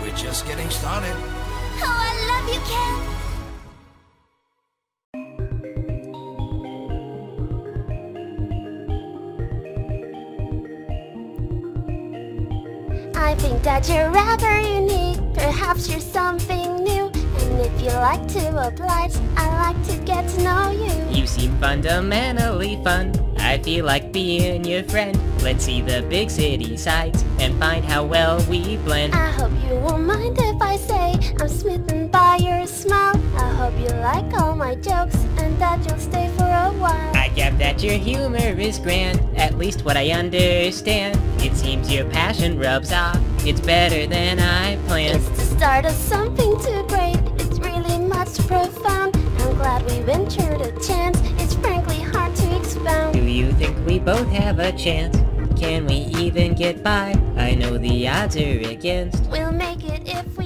We're just getting started. Oh, I love you, Ken! I think that you're rather unique. Perhaps you're something new. And if you like to oblige, I'd like to get to know you. You seem fundamentally fun. I feel like being your friend. Let's see the big city sights and find how well we blend. I hope you won't mind if I say I'm smitten by your smile. I hope you like all my jokes and that you'll stay for a while. I get that your humor is grand, at least what I understand. It seems your passion rubs off. It's better than I planned. It's the start of something too both have a chance? Can we even get by? I know the odds are against. We'll make it if